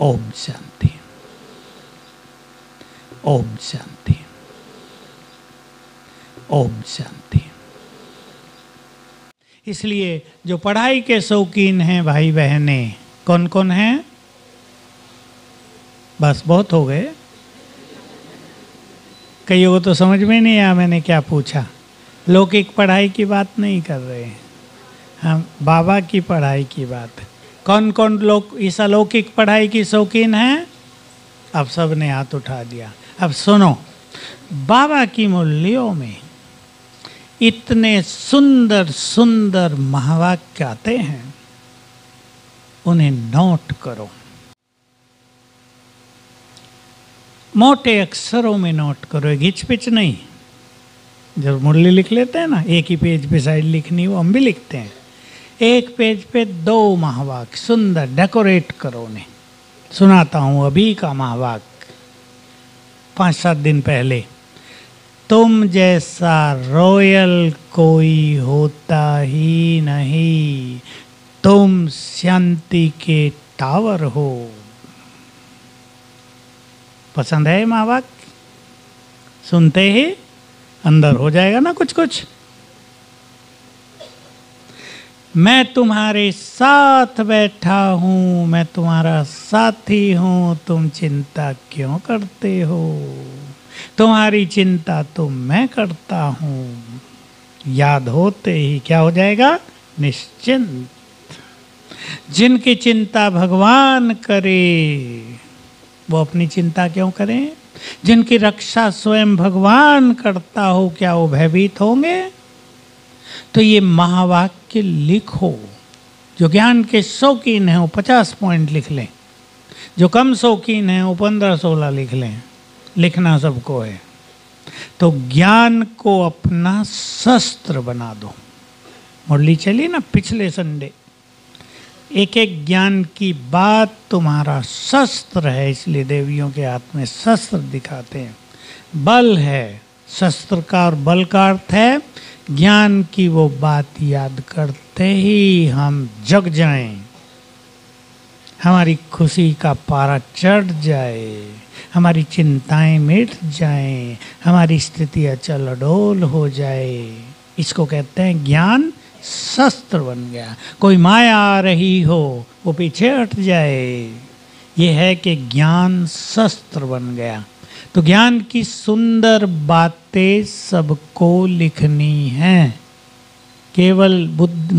ओम शांति ओम शांति ओम शांति इसलिए जो पढ़ाई के शौकीन हैं भाई बहने कौन कौन हैं? बस बहुत हो गए। कईयों को तो समझ में नहीं आया मैंने क्या पूछा। लौकिक पढ़ाई की बात नहीं कर रहे हैं। हम बाबा की पढ़ाई की बात कौन कौन लोग इस अलौकिक पढ़ाई की शौकीन हैं? अब सबने हाथ उठा दिया। अब सुनो, बाबा की मूल्यों में इतने सुंदर सुंदर महावाक्य आते हैं, उन्हें नोट करो। मोटे अक्षरों में नोट करो घिच पिच नहीं। जब मुरली लिख लेते हैं ना, एक ही पेज पे साइड लिखनी, वो हम भी लिखते हैं। एक पेज पे दो महावाक्य, सुंदर डेकोरेट करो उन्हें। सुनाता हूँ अभी का महावाक्य। पाँच सात दिन पहले, तुम जैसा रॉयल कोई होता ही नहीं, तुम शांति के टावर हो। पसंद है महावाक्य? सुनते ही अंदर हो जाएगा ना कुछ कुछ मैं तुम्हारे साथ बैठा हूँ, मैं तुम्हारा साथी हूँ, तुम चिंता क्यों करते हो? तुम्हारी चिंता तो मैं करता हूँ। याद होते ही क्या हो जाएगा? निश्चिंत। जिनकी चिंता भगवान करे, वो अपनी चिंता क्यों करें? जिनकी रक्षा स्वयं भगवान करता हो, क्या वो भयभीत होंगे? तो ये महावाक्य लिखो जो ज्ञान के शौकीन हैं, वो पचास पॉइंट लिख लें। जो कम शौकीन हैं, वो पंद्रह सोलह लिख लें। लिखना सबको है। तो ज्ञान को अपना शस्त्र बना दो। मुरली चली ना पिछले संडे। एक एक ज्ञान की बात तुम्हारा शस्त्र है, इसलिए देवियों के हाथ में शस्त्र दिखाते हैं। बल है, शस्त्र का और बल का अर्थ है ज्ञान की वो बात याद करते ही हम जग जाएँ। हमारी खुशी का पारा चढ़ जाए, हमारी चिंताएँ मिट जाएँ, हमारी स्थिति अचल अडोल हो जाए। इसको कहते हैं ज्ञान शस्त्र बन गया। कोई माया आ रही हो, वो पीछे हट जाए। ये है कि ज्ञान शस्त्र बन गया। तो ज्ञान की सुंदर बातें सबको लिखनी हैं। केवल बुद्ध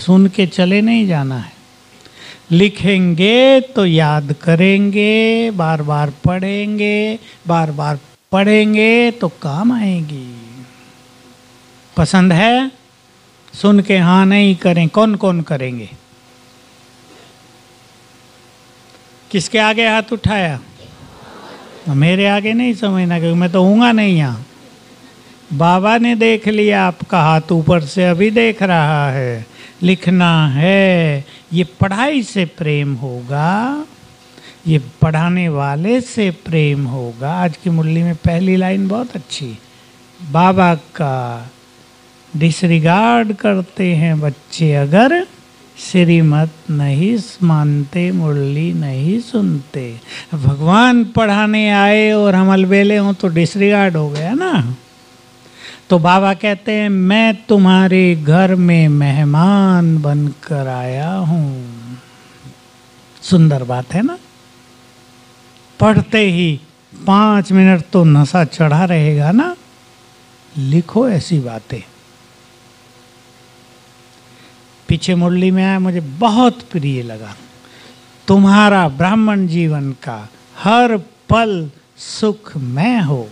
सुन के चले नहीं जाना है। लिखेंगे तो याद करेंगे बार बार पढ़ेंगे बार बार पढ़ेंगे तो काम आएगी। पसंद है? सुन के हाँ नहीं करें कौन कौन करेंगे? किसके आगे हाथ उठाया? मेरे आगे नहीं समझना, क्योंकि मैं तो हूँगा नहीं यहाँ। बाबा ने देख लिया आपका हाथ ऊपर से, अभी देख रहा है। लिखना है, ये पढ़ाई से प्रेम होगा, ये पढ़ाने वाले से प्रेम होगा। आज की मुरली में पहली लाइन बहुत अच्छी। बाबा का डिसरिगार्ड करते हैं बच्चे, अगर श्रीमत नहीं मानते, मुरली नहीं सुनते। भगवान पढ़ाने आए और हम अलबेले हों तो डिसरिगार्ड हो गया ना। तो बाबा कहते हैं, मैं तुम्हारे घर में मेहमान बनकर आया हूँ। सुंदर बात है ना? पढ़ते ही पाँच मिनट तो नशा चढ़ा रहेगा ना? लिखो ऐसी बातें। पीछे मुरली में आया, मुझे बहुत प्रिय लगा। तुम्हारा ब्राह्मण जीवन का हर पल सुख मैं हो।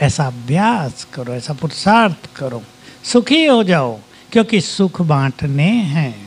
ऐसा अभ्यास करो, ऐसा पुरुषार्थ करो, सुखी हो जाओ, क्योंकि सुख बांटने हैं।